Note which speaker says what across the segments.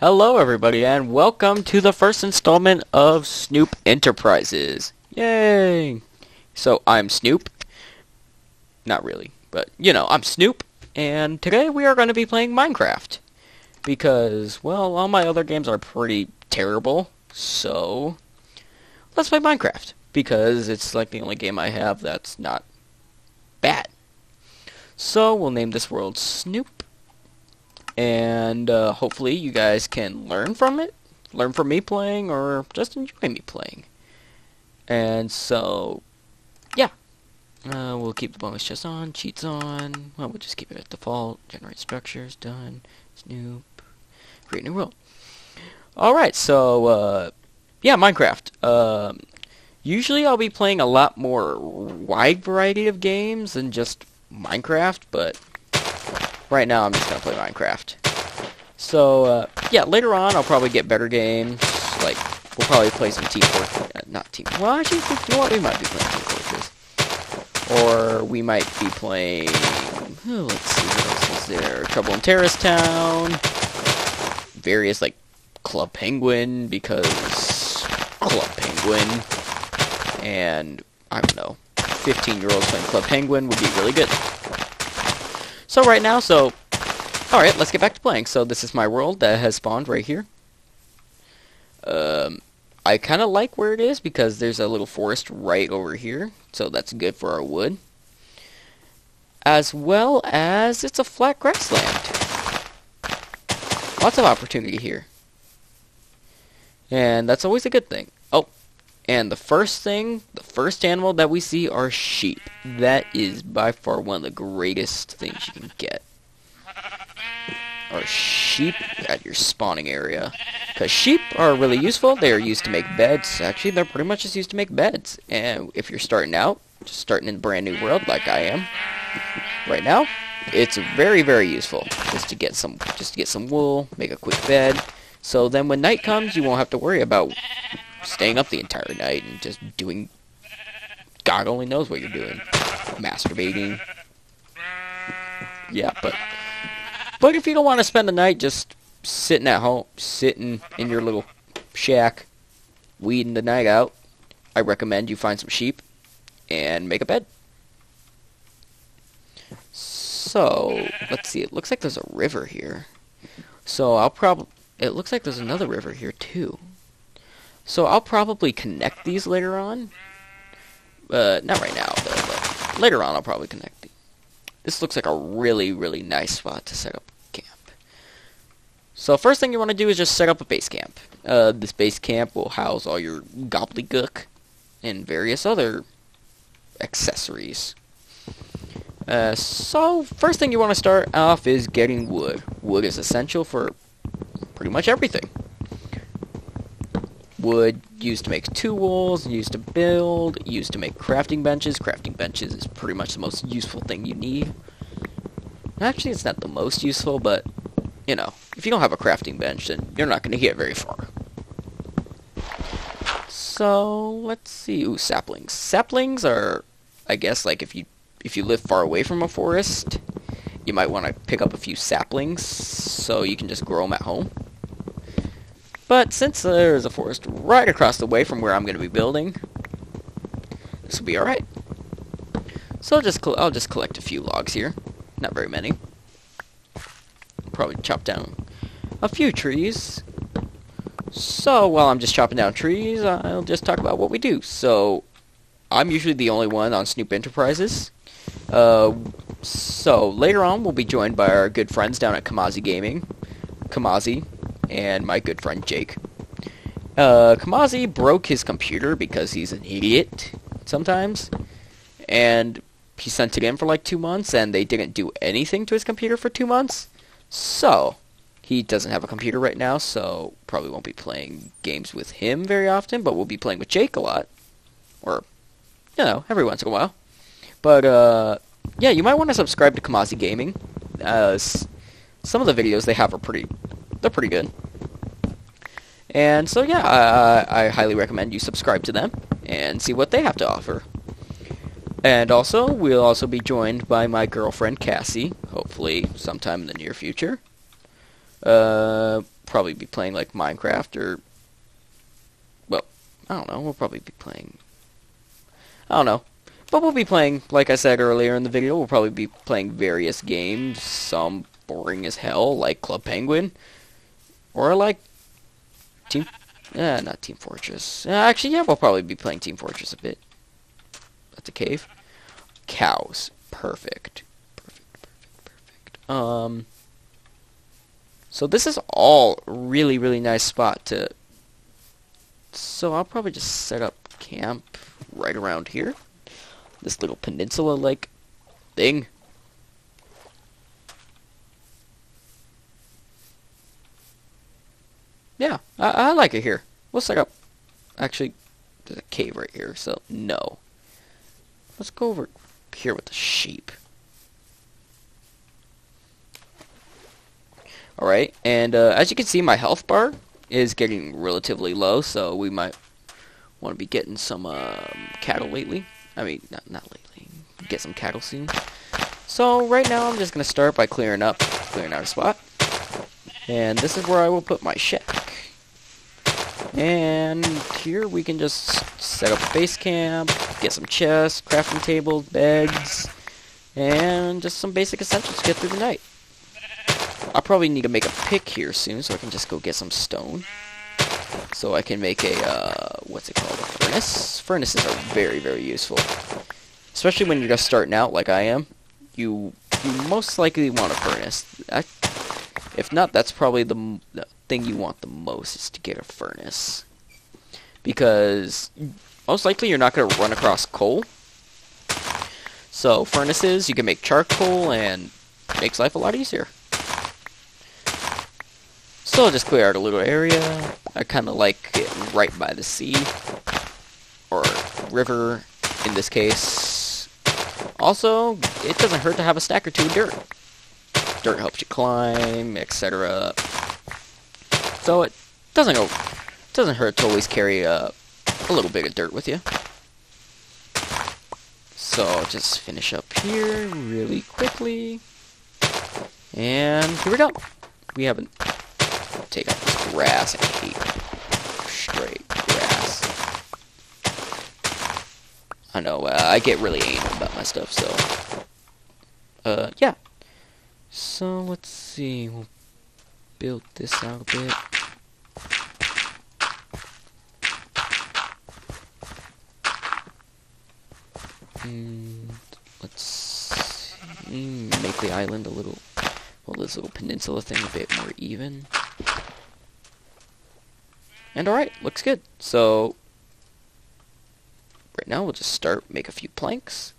Speaker 1: Hello, everybody, and welcome to the first installment of Snoop Enterprises. Yay! So, I'm Snoop. Not really, but, you know, I'm Snoop, and today we are going to be playing Minecraft. Because, well, all my other games are pretty terrible, so let's play Minecraft. Because it's like the only game I have that's not bad. So, we'll name this world Snoop and uh, hopefully you guys can learn from it, learn from me playing, or just enjoy me playing. And so, yeah, uh, we'll keep the bonus chest on, cheats on. Well, we'll just keep it at default. Generate structures done. Snoop, create new world. All right, so uh, yeah, Minecraft. Um, usually I'll be playing a lot more wide variety of games than just Minecraft, but Right now, I'm just gonna play Minecraft. So, uh, yeah, later on, I'll probably get better games. Like, we'll probably play some Team Fortress. Uh, not Team... Well, actually, you know what? We might be playing Team Fortress. Or we might be playing... Oh, let's see, what else is there? Trouble in Terrorist Town. Various, like, Club Penguin, because... Club Penguin. And, I don't know. 15-year-olds playing Club Penguin would be really good. So right now, so... Alright, let's get back to playing. So this is my world that has spawned right here. Um, I kind of like where it is because there's a little forest right over here. So that's good for our wood. As well as it's a flat grassland. Lots of opportunity here. And that's always a good thing. And the first thing, the first animal that we see are sheep. That is by far one of the greatest things you can get. Are sheep at your spawning area. Because sheep are really useful. They are used to make beds. Actually, they're pretty much just used to make beds. And if you're starting out, just starting in a brand new world like I am right now, it's very, very useful just to get some, just to get some wool, make a quick bed. So then when night comes, you won't have to worry about staying up the entire night and just doing God only knows what you're doing. Masturbating. Yeah, but but if you don't want to spend the night just sitting at home, sitting in your little shack, weeding the night out, I recommend you find some sheep and make a bed. So, let's see. It looks like there's a river here. So, I'll probably... It looks like there's another river here, too. So I'll probably connect these later on. Uh, not right now, though, but later on I'll probably connect these. This looks like a really, really nice spot to set up camp. So first thing you want to do is just set up a base camp. Uh, this base camp will house all your gobbledygook and various other accessories. Uh, so first thing you want to start off is getting wood. Wood is essential for pretty much everything wood used to make tools, used to build, used to make crafting benches. Crafting benches is pretty much the most useful thing you need. Actually, it's not the most useful, but, you know, if you don't have a crafting bench, then you're not going to get very far. So, let's see. Ooh, saplings. Saplings are, I guess, like if you if you live far away from a forest, you might want to pick up a few saplings so you can just grow them at home. But since there's a forest right across the way from where I'm going to be building, this will be alright. So I'll just, I'll just collect a few logs here. Not very many. Probably chop down a few trees. So while I'm just chopping down trees, I'll just talk about what we do. So I'm usually the only one on Snoop Enterprises. Uh, so later on, we'll be joined by our good friends down at Kamazi Gaming. Kamazi, and my good friend Jake. Uh, Kamazi broke his computer because he's an idiot sometimes, and he sent it in for like two months, and they didn't do anything to his computer for two months. So, he doesn't have a computer right now, so probably won't be playing games with him very often, but we'll be playing with Jake a lot. Or, you know, every once in a while. But, uh, yeah, you might want to subscribe to Kamazi Gaming. Uh, some of the videos they have are pretty they're pretty good. And so yeah, I, I highly recommend you subscribe to them and see what they have to offer. And also, we'll also be joined by my girlfriend Cassie, hopefully sometime in the near future. Uh, probably be playing like Minecraft or well, I don't know. We'll probably be playing. I don't know. But we'll be playing, like I said earlier in the video, we'll probably be playing various games. Some boring as hell, like Club Penguin. Or like Team... Eh, not Team Fortress. Actually, yeah, we'll probably be playing Team Fortress a bit. At the cave. Cows. Perfect. Perfect, perfect, perfect. Um... So this is all really, really nice spot to... So I'll probably just set up camp right around here this little peninsula-like thing. Yeah, I, I like it here. We'll set up. Actually, there's a cave right here, so no. Let's go over here with the sheep. Alright, and uh, as you can see, my health bar is getting relatively low, so we might want to be getting some um, cattle lately. I mean, not, not lately. Get some cattle soon. So right now I'm just going to start by clearing up, clearing out a spot. And this is where I will put my shack. And here we can just set up a base camp, get some chests, crafting tables, beds, and just some basic essentials to get through the night. I'll probably need to make a pick here soon so I can just go get some stone. So I can make a, uh, what's it called, a furnace? Furnaces are very, very useful. Especially when you're just starting out like I am. You, you most likely want a furnace. I, if not, that's probably the, the thing you want the most is to get a furnace. Because most likely you're not going to run across coal. So furnaces, you can make charcoal and makes life a lot easier. So I'll just clear out a little area. I kind of like it right by the sea. Or river, in this case. Also, it doesn't hurt to have a stack or two of dirt. Dirt helps you climb, etc. So it doesn't go, doesn't hurt to always carry a, a little bit of dirt with you. So I'll just finish up here really quickly. And here we go. We haven't take out this grass. I straight grass. I know, uh, I get really anal about my stuff, so... So, let's see. We'll build this out a bit. And let's see, make the island a little, well, this little peninsula thing a bit more even. And alright, looks good. So, right now we'll just start, make a few planks.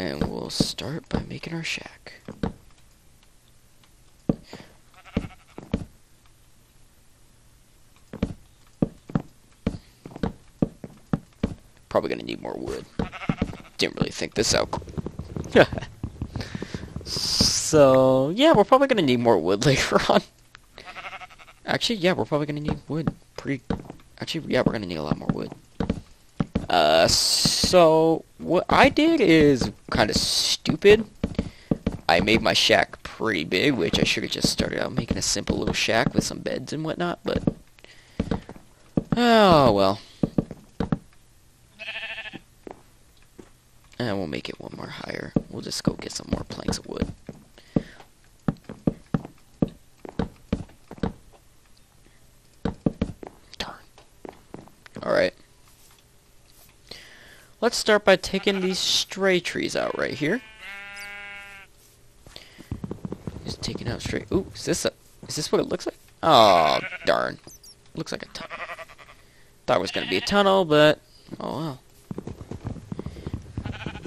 Speaker 1: And we'll start by making our shack. Probably gonna need more wood. Didn't really think this out. So, yeah, we're probably to need more wood later on. Actually, yeah, we're probably to need wood. Pretty... Actually, yeah, we're to need a lot more wood. Uh, so, what I did is kind of stupid. I made my shack pretty big, which I should have just started out making a simple little shack with some beds and whatnot, but... Oh, well. And we'll make it one more higher. We'll just go get some more planks of wood. Alright. Let's start by taking these stray trees out right here. Just taking out straight. Ooh, is this a, is this what it looks like? Oh, darn. Looks like a tunnel. Thought it was going to be a tunnel, but oh well.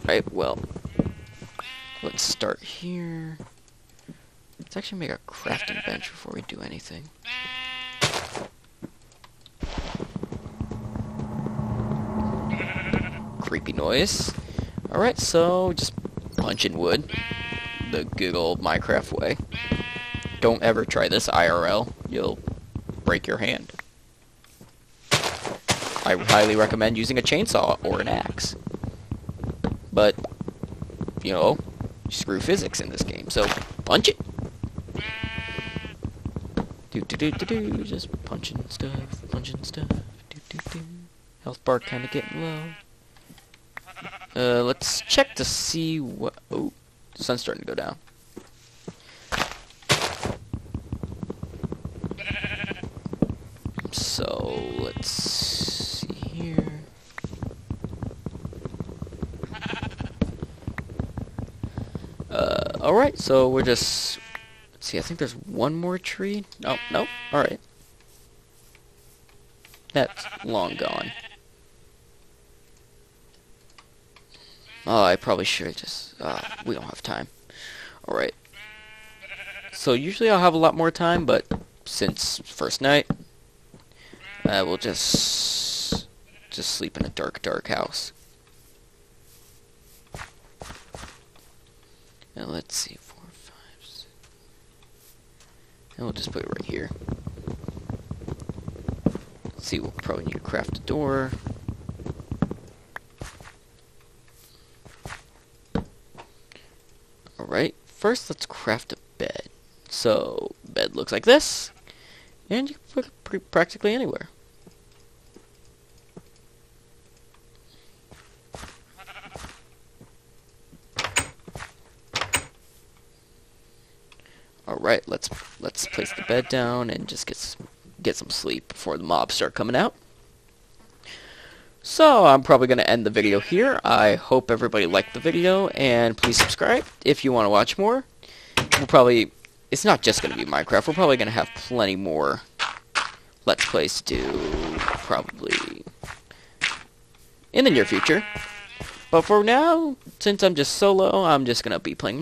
Speaker 1: Right, well. Let's start here. Let's actually make a crafting bench before we do anything. Creepy noise. Alright, so just punching wood. The good old Minecraft way. Don't ever try this IRL. You'll break your hand. I highly recommend using a chainsaw or an axe. But, you know, screw physics in this game. So punch it. Do do do do do. Just punching stuff, punching stuff. Do do do. Health bar kind of getting low. Uh, let's check to see what. Oh, the sun's starting to go down. So let's see here. Uh, all right. So we're just. Let's see. I think there's one more tree. No, no. All right. That's long gone. Oh, I probably should just. Uh, we don't have time. All right. So usually I'll have a lot more time, but since first night, I will just just sleep in a dark, dark house. And let's see, four, five, six. And we'll just put it right here. Let's see, we'll probably need to craft a door. Alright, first let's craft a bed. So, bed looks like this. And you can put it practically anywhere. Alright, let's let's place the bed down and just get get some sleep before the mobs start coming out. So, I'm probably going to end the video here. I hope everybody liked the video, and please subscribe if you want to watch more. We'll probably... It's not just going to be Minecraft. We're probably going to have plenty more Let's Plays to do, probably, in the near future. But for now, since I'm just solo, I'm just going to be playing